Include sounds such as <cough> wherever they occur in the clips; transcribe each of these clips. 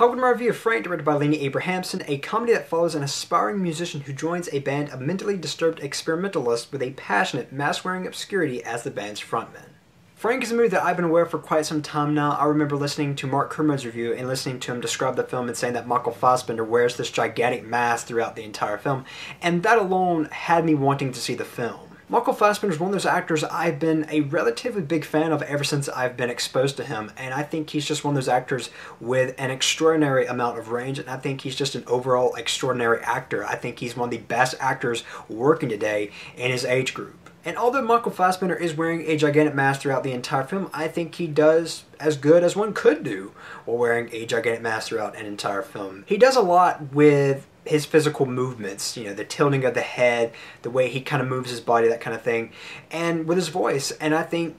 Welcome to review of Frank, directed by Lenny Abrahamson, a comedy that follows an aspiring musician who joins a band of mentally disturbed experimentalists with a passionate, mask-wearing obscurity as the band's frontman. Frank is a movie that I've been aware of for quite some time now. I remember listening to Mark Kermode's review and listening to him describe the film and saying that Michael Fassbender wears this gigantic mask throughout the entire film, and that alone had me wanting to see the film. Michael Fassbender is one of those actors I've been a relatively big fan of ever since I've been exposed to him, and I think he's just one of those actors with an extraordinary amount of range, and I think he's just an overall extraordinary actor. I think he's one of the best actors working today in his age group. And although Michael Fassbender is wearing a gigantic mask throughout the entire film, I think he does as good as one could do while wearing a gigantic mask throughout an entire film. He does a lot with his physical movements, you know, the tilting of the head, the way he kind of moves his body, that kind of thing, and with his voice. And I think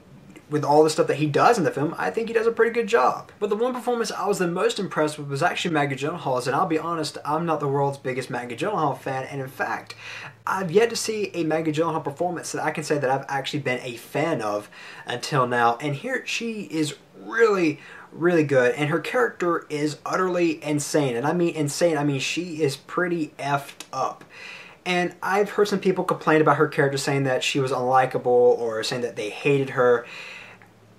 with all the stuff that he does in the film, I think he does a pretty good job. But the one performance I was the most impressed with was actually Maggie Gyllenhaal's, and I'll be honest, I'm not the world's biggest Maggie Gyllenhaal fan, and in fact, I've yet to see a Maggie Gyllenhaal performance that I can say that I've actually been a fan of until now, and here she is really, really good, and her character is utterly insane, and I mean insane, I mean she is pretty effed up. And I've heard some people complain about her character saying that she was unlikable or saying that they hated her.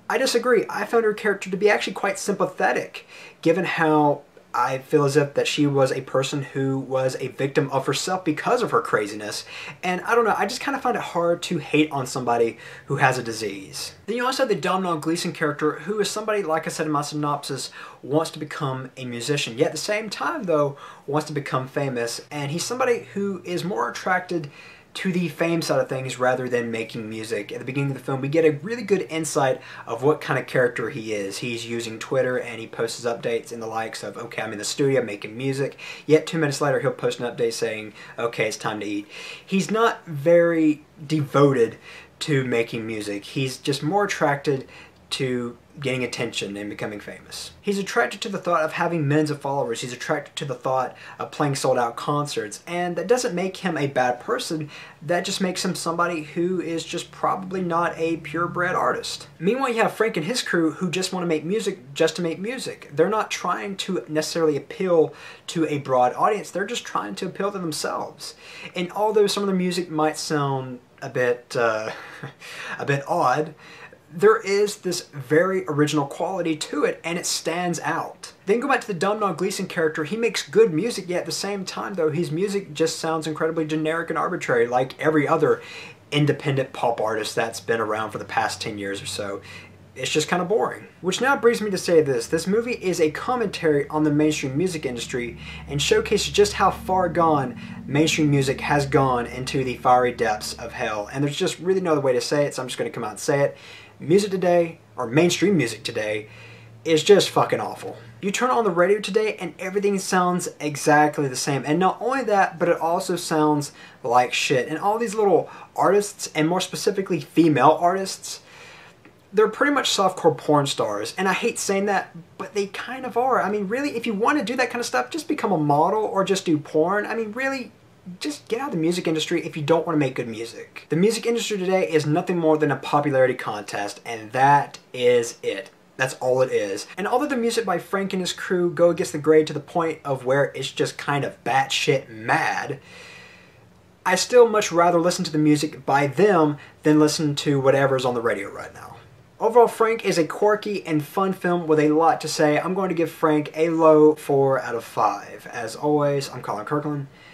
I disagree. I found her character to be actually quite sympathetic, given how I feel as if that she was a person who was a victim of herself because of her craziness. And I don't know, I just kind of find it hard to hate on somebody who has a disease. Then you also have the Domhnall Gleeson character who is somebody, like I said in my synopsis, wants to become a musician. Yet at the same time though, wants to become famous. And he's somebody who is more attracted to the fame side of things rather than making music. At the beginning of the film, we get a really good insight of what kind of character he is. He's using Twitter and he posts updates and the likes of, okay, I'm in the studio making music. Yet two minutes later, he'll post an update saying, okay, it's time to eat. He's not very devoted to making music. He's just more attracted to getting attention and becoming famous. He's attracted to the thought of having millions of followers. He's attracted to the thought of playing sold out concerts. And that doesn't make him a bad person. That just makes him somebody who is just probably not a purebred artist. Meanwhile, you have Frank and his crew who just want to make music just to make music. They're not trying to necessarily appeal to a broad audience. They're just trying to appeal to themselves. And although some of the music might sound a bit, uh, <laughs> a bit odd, there is this very original quality to it and it stands out. Then go back to the Domhnall Gleeson character. He makes good music, yet at the same time, though, his music just sounds incredibly generic and arbitrary, like every other independent pop artist that's been around for the past 10 years or so. It's just kind of boring. Which now brings me to say this. This movie is a commentary on the mainstream music industry and showcases just how far gone mainstream music has gone into the fiery depths of hell. And there's just really no other way to say it, so I'm just going to come out and say it music today, or mainstream music today, is just fucking awful. You turn on the radio today and everything sounds exactly the same. And not only that, but it also sounds like shit. And all these little artists, and more specifically female artists, they're pretty much softcore porn stars. And I hate saying that, but they kind of are. I mean, really, if you want to do that kind of stuff, just become a model or just do porn. I mean, really, just get out of the music industry if you don't want to make good music. The music industry today is nothing more than a popularity contest, and that is it. That's all it is. And although the music by Frank and his crew go against the grade to the point of where it's just kind of batshit mad, I still much rather listen to the music by them than listen to whatever's on the radio right now. Overall, Frank is a quirky and fun film with a lot to say. I'm going to give Frank a low 4 out of 5. As always, I'm Colyn Kirkland